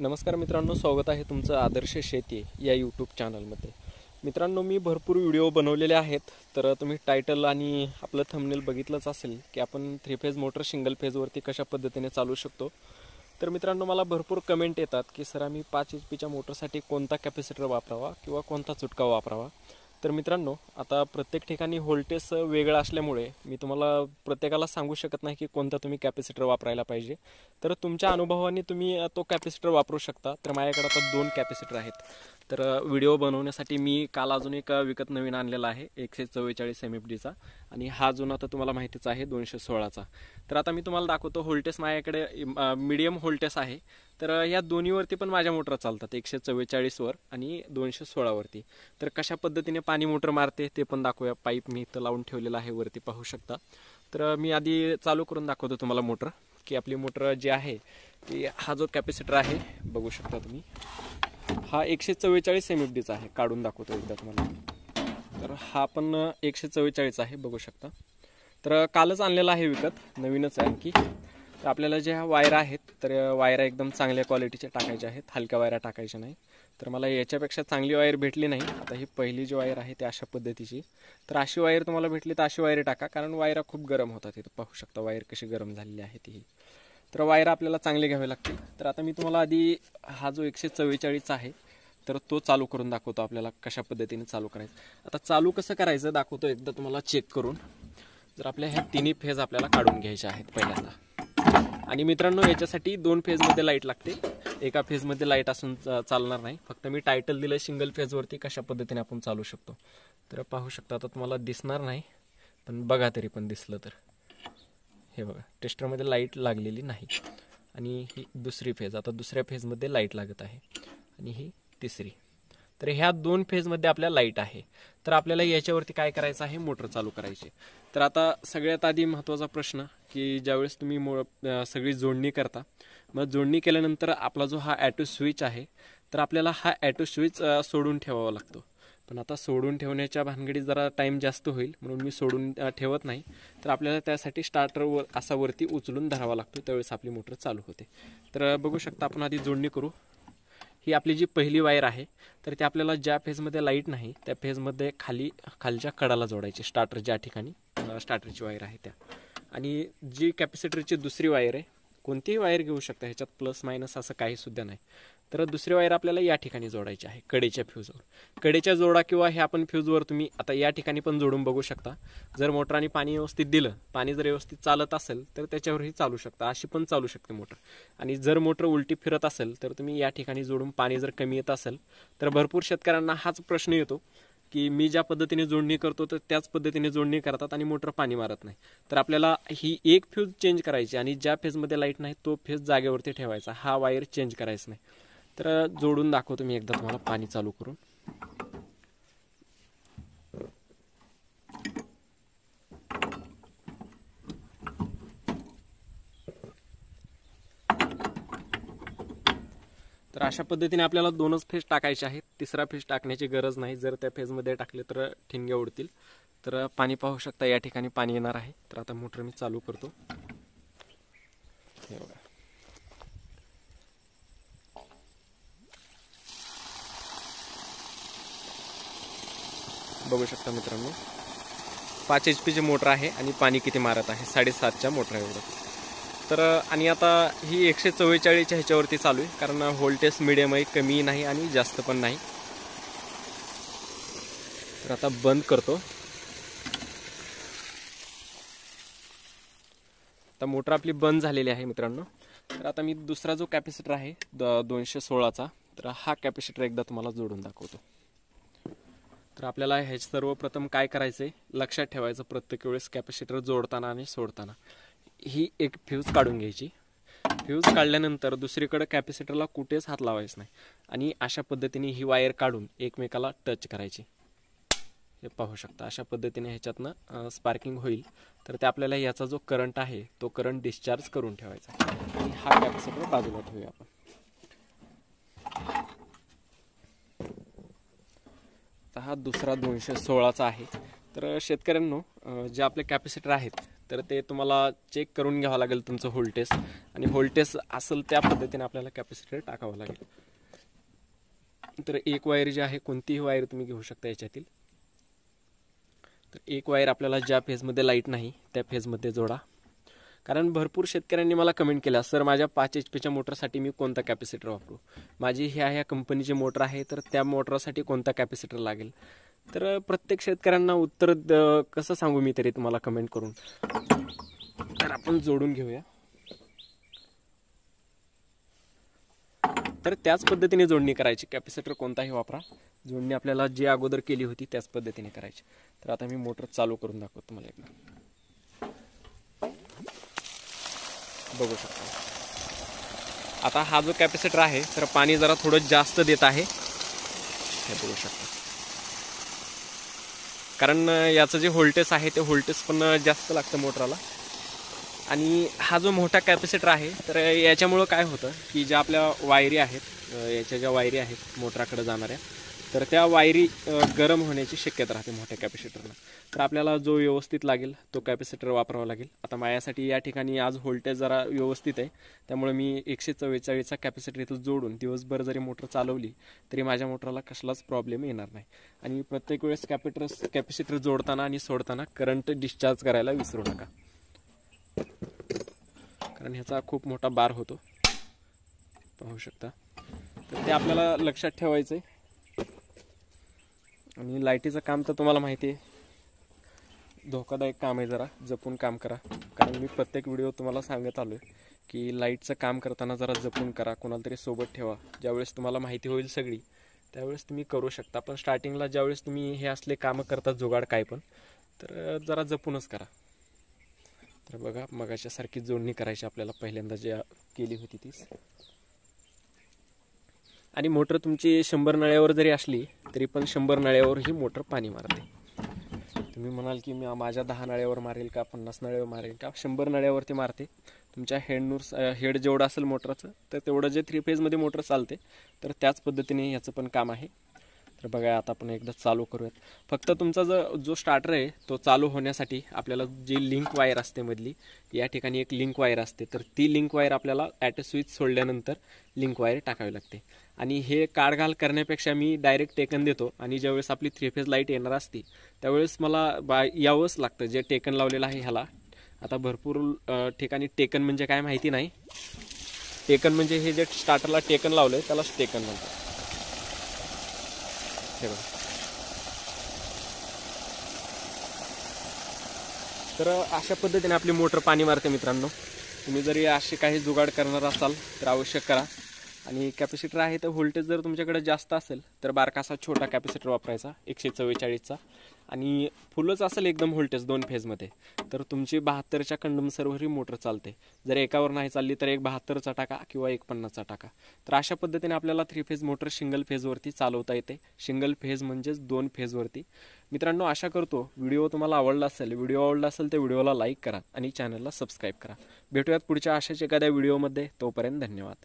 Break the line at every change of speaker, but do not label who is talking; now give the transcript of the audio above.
नमस्कार मित्रांनो स्वागत आहे तुमचं आदर्श शेती या यूट्यूब चॅनलमध्ये मित्रांनो मी भरपूर व्हिडिओ बनवलेले आहेत तर तुम्ही टायटल आणि आपलं थंबनेल बघितलंच असेल की आपण थ्री फेज मोटर सिंगल फेजवरती कशा पद्धतीने चालू शकतो. तर मित्रांनो मला भरपूर कमेंट येतात की सर आम्ही पाच एच पीच्या मोटरसाठी कोणता कॅपॅसिटर वापरावा किंवा कोणता चुटका वापरावा? तर मित्रांनो आता प्रत्येक ठिकाणी व्होल्टेज वेगळं असल्यामुळे मी तुम्हाला प्रत्येकाला सांगू शकत नाही की कोणता तुम्ही कॅपॅसिटर वापरायला पाहिजे. तर तुमच्या अनुभवाने तुम्ही तो कॅपॅसिटर वापरू शकता. तर माझ्याकडे आता दोन कॅपॅसिटर आहेत. तर व्हिडिओ बनवण्यासाठी मी काल अजून एक विकत नवीन आणलेला आहे एकशे चव्वेचाळीस एम एफ डीचा आणि हा जुना तर तुम्हाला माहितीच आहे दोनशे सोळाचा. तर आता मी तुम्हाला दाखवतो होल्टेस माझ्याकडे मीडियम होल्टेस आहे. तर या दोन्हीवरती पण माझ्या मोटर चालतात एकशे चव्वेचाळीसवर आणि दोनशे सोळावरती. तर कशा पद्धतीने पाणी मोटर मारते ते पण दाखवूया. पाईप मी इथं लावून ठेवलेला आहे वरती पाहू शकता. तर मी आधी चालू करून दाखवतो तुम्हाला मोटर. की आपली मोटर जी आहे ती हा जो कॅपॅसिटर आहे बघू शकता तुम्ही. हा एकशे चव्वेचाळीस एम एफ डीचा आहे काढून दाखवतो एकदा तुम्हाला. तर हा पण एकशे चव्वेचाळीस आहे बघू शकता. तर कालच आणलेला आहे विकत नवीनच आहे आणखी. तर आपल्याला ज्या वायरा आहेत तर वायरा एकदम चांगल्या क्वालिटीच्या टाकायच्या आहेत हलक्या वायरा टाकायच्या नाही. तर मला याच्यापेक्षा चांगली वायर भेटली नाही. आता ही पहिली जी वायर आहे ती अशा पद्धतीची. तर अशी वायर तुम्हाला भेटली तर अशी वायर टाका कारण वायरा खूप गरम होतात इथं. पाहू शकता वायर कशी गरम झालेली आहे ती. तर वायर आपल्याला चांगले घ्यावे लागतील. तर आता मी तुम्हाला आधी हा जो एकशे चव्वेचाळीसचा आहे तर तो चालू करून दाखवतो आपल्याला कशा पद्धतीने चालू करायचं. आता चालू कसं करायचं दाखवतो एकदा तुम्हाला चेक करून. जर आपल्या ह्या तिन्ही फेज आपल्याला काढून घ्यायच्या आहेत पहिल्यांदा. आणि मित्रांनो याच्यासाठी दोन फेजमध्ये लाइट लागते. एका फेजमध्ये लाइट असून चा- चालणार नाही. फक्त मी टायटल दिलं सिंगल फेजवरती कशा पद्धतीने आपण चालू शकतो. तर पाहू शकता आता तुम्हाला दिसणार नाही पण बघा तरी पण दिसलं तर. हे बघा टेस्टरमध्ये लाइट लागलेली नाही. आणि ही दुसरी फेज आता दुसऱ्या फेजमध्ये लाइट लागत आहे. आणि ही तिसरी. तर ह्या दोन फेजमध्ये आपल्या लाइट आहे. तर आपल्याला याच्यावरती काय करायचं आहे? मोटर चालू करायची. तर आता सगळ्यात आधी महत्त्वाचा प्रश्न की ज्यावेळेस तुम्ही मो सगळी जोडणी करता मग जोडणी केल्यानंतर आपला जो हा ॲटो स्विच आहे तर आपल्याला हा ॲटो स्विच सोडून ठेवावा लागतो. पण आता सोडून ठेवण्याच्या भानगडीत जरा टाईम जास्त होईल म्हणून मी सोडून ठेवत नाही. तर आपल्याला त्यासाठी स्टार्टरवर असा वरती उचलून धरावा लागतो त्यावेळेस आपली मोटर चालू होते. तर बघू शकता आपण आधी जोडणी करू. ही आपली जी पहिली वायर आहे तर ते आपल्याला ज्या फेजमध्ये लाइट नाही त्या फेजमध्ये खाली खालच्या कडाला जोडायची स्टार्टर ज्या ठिकाणी स्टार्टरची वायर आहे त्या. आणि जी कॅपॅसिटरची दुसरी वायर आहे कोणतीही वायर घेऊ शकता ह्याच्यात प्लस मायनस असं काही सुद्धा नाही. तर दुसरी वायर आपल्याला या ठिकाणी जोडायची आहे कडेच्या फ्यूजवर कडेच्या जोडा किंवा हे आपण फ्यूजवर तुम्ही आता या ठिकाणी पण जोडून बघू शकता. जर मोटराने पाणी व्यवस्थित दिलं पाणी जर व्यवस्थित चालत असेल तर त्याच्यावरही चालू शकता. अशी पण चालू शकते मोटर. आणि जर मोटर उलटी फिरत असेल तर तुम्ही या ठिकाणी जोडून पाणी जर कमी येत असेल तर भरपूर शेतकऱ्यांना हाच प्रश्न येतो की मी ज्या पद्धतीने जोडणी करतो तर त्याच पद्धतीने जोडणी करतात आणि मोटर पाणी मारत नाही. तर आपल्याला ही एक फ्यूज चेंज करायची आणि ज्या फेजमध्ये लाइट नाही तो फेज जागेवरती ठेवायचा. हा वायर चेंज करायचा नाही. तर जोडून दाखवतो मी एकदा तुम्हाला पाणी चालू करून. तर अशा पद्धतीने आपल्याला दोनच फेज टाकायचे आहेत. तिसरा फेज टाकण्याची गरज नाही. जर त्या फेजमध्ये टाकले तर ठिणगे उडतील. तर पाणी पाहू शकता या ठिकाणी पाणी येणार आहे. तर आता मोटर मी चालू करतो हे बघा बघू शकता मित्रांनो. पाच एच पीची मोटर आहे आणि पाणी किती मारत आहे? साडेसातच्या मोटर एवढं. तर आणि आता ही एकशे चव्वेचाळीसच्या ह्याच्यावरती चालू आहे. कारण व्होल्टेज मिडियम आहे कमी नाही आणि जास्त पण नाही. तर आता बंद करतो. आता मोटर आपली बंद झालेली आहे मित्रांनो. तर आता मी दुसरा जो कॅपॅसिटर आहे द दोनशे सोळाचा तर हा कॅपॅसिटर एकदा तुम्हाला जोडून दाखवतो. तर आपल्याला हे सर्वप्रथम काय करायचं आहे लक्षात ठेवायचं प्रत्येक वेळेस कॅपॅसिटर जोडताना आणि सोडताना. ही एक फ्यूज काढून घ्यायची. फ्यूज काढल्यानंतर दुसरीकडे कॅपॅसिटरला कुठेच हात लावायचं नाही. आणि अशा पद्धतीने ही वायर काढून एकमेकाला टच करायची. हे पाहू शकता अशा पद्धतीने ह्याच्यातनं स्पार्किंग होईल. तर ते आपल्याला याचा जो करंट आहे तो करंट डिस्चार्ज करून ठेवायचा. आणि हा कॅपॅसिटर बाजूला ठेवूया आपण. हा दुसरा दोनशे सोळाचा आहे. तर शेतकऱ्यांनो जे आपले कॅपॅसिटर आहेत तर ते तुम्हाला चेक करून घ्यावं लागेल तुमचं होल्टेज आणि होल्टेज असेल त्या पद्धतीने आपल्याला कॅपॅसिटर टाकावं लागेल. तर एक वायर जी आहे कोणतीही वायर तुम्ही घेऊ शकता याच्यातील. तर एक वायर आपल्याला ज्या फेजमध्ये लाइट नाही त्या फेजमध्ये जोडा. कारण भरपूर शेतकऱ्यांनी मला कमेंट केला सर माझ्या पाच एच पीच्या मोटरसाठी मी कोणता कॅपॅसिटर वापरू? माझी ह्या ह्या कंपनीची मोटर आहे तर त्या मोटरसाठी कोणता कॅपॅसिटर लागेल? तर प्रत्येक शेतकऱ्यांना उत्तर द- कसं सांगू मी तरी तुम्हाला कमेंट करून? तर आपण जोडून घेऊया. तर त्याच पद्धतीने जोडणी करायची. कॅपॅसिटर कोणताही वापरा. जोडणी आपल्याला जी अगोदर केली होती त्याच पद्धतीने करायची. तर आता मी मोटर चालू करून दाखवतो तुम्हाला एकदा. बघू शकता. आता हा जो कॅपॅसिटर आहे तर पाणी जरा थोडं जास्त देत आहे. हे बघू शकता. कारण याचं जे व्होल्टेज आहे ते व्होल्टेज पण जास्त लागतं मोटरला. आणि हा जो मोठा कॅपॅसिटर आहे तर याच्यामुळं काय होतं की ज्या आपल्या वायरी आहेत याच्या ज्या वायरी आहेत मोटराकडे जाणाऱ्या तर त्या वायरी गरम होण्याची शक्यता राहते मोठ्या कॅपॅसिटरनं तर आपल्याला जो व्यवस्थित लागेल तो कॅपॅसिटर वापरावा लागेल. आता माझ्यासाठी या ठिकाणी आज व्होल्टेज जरा व्यवस्थित आहे. त्यामुळे मी एकशे चव्वेचाळीसचा कॅपॅसिटर इथं जोडून दिवसभर जरी मोटर चालवली तरी माझ्या मोटरला कसलाच प्रॉब्लेम येणार नाही. आणि प्रत्येक वेळेस कॅपिटर कॅपॅसिटर जोडताना आणि सोडताना करंट डिस्चार्ज करायला विसरू नका. कारण ह्याचा खूप मोठा बार होतो. पाहू शकता. तर ते आपल्याला लक्षात ठेवायचं आहे आणि लाईटीचं काम तर तुम्हाला माहिती आहे धोकादायक काम आहे जरा. जपून काम करा. कारण मी प्रत्येक व्हिडिओ तुम्हाला सांगत आलो आहे की लाईटचं काम करताना जरा जपून करा. कोणाला तरी सोबत ठेवा. ज्यावेळेस तुम्हाला माहिती होईल सगळी त्यावेळेस तुम्ही करू शकता. पण स्टार्टिंगला ज्यावेळेस तुम्ही हे असले कामं करता जुगाड काय पण तर जरा जपूनच करा. तर बघा मगाच्यासारखी जोडणी करायची आपल्याला पहिल्यांदा ज्या केली होती तीच. आणि मोटर तुमची शंभर नळ्यावर जरी असली तरी पण शंभर नळ्यावर ही मोटर पाणी मारते. तुम्ही म्हणाल की मी माझ्या दहा नळ्यावर मारेल का पन्नास नळ्यावर मारेल का? शंभर नळ्यावरती मारते. तुमच्या हेडनूर हेड जेवढं असेल मोटरचं तर तेवढं जे थ्री फेजमध्ये मोटर चालते तर त्याच पद्धतीने ह्याचं पण काम आहे. तर बघा आता आपण एकदा चालू करूयात. फक्त तुमचा जो जो स्टार्टर आहे तो चालू होण्यासाठी आपल्याला जी लिंक वायर असते मधली या ठिकाणी एक लिंक वायर असते. तर ती लिंक वायर आपल्याला ॲट स्विच सोडल्यानंतर लिंक वायर टाकावी लागते. आणि हे काढघाल करण्यापेक्षा मी डायरेक्ट टेकन देतो. आणि ज्यावेळेस आपली थ्री फेज लाइट येणार असती त्यावेळेस मला बा यावंच लागतं जे टेकन लावलेलं आहे ह्याला. आता भरपूर ठिकाणी टेकन म्हणजे काय माहिती नाही. टेकन म्हणजे हे जे स्टार्टरला टेकन लावलं आहे त्यालाच टेकन म्हणतात. हे बघा. तर अशा पद्धतीने आपली मोटर पाणी मारते मित्रांनो. तुम्ही जरी असे काही जुगाड करणार असाल तर आवश्यक करा. आणि कॅपॅसिटर आहे तर व्होल्टेज जर तुमच्याकडे जास्त असेल तर बारकासा छोटा कॅपॅसिटर वापरायचा एकशे चव्वेचाळीसचा. आणि फुलच असेल एकदम व्होल्टेज दोन फेजमध्ये तर तुमची बहात्तरच्या कंडमसरवरही मोटर चालते. जर एकावर नाही चालली तर एक बहात्तरचा टाका किंवा एक पन्नासचा टाका. तर अशा पद्धतीने आपल्याला थ्री फेज मोटर सिंगल फेजवरती चालवता येते. सिंगल फेज म्हणजेच दोन फेजवरती मित्रांनो आशा करतो व्हिडिओ तुम्हाला आवडला असेल. व्हिडिओ आवडला असेल तर व्हिडिओला लाईक करा आणि चॅनलला सबस्क्राईब करा. भेटूयात पुढच्या अशाच एखाद्या व्हिडिओमध्ये तोपर्यंत धन्यवाद.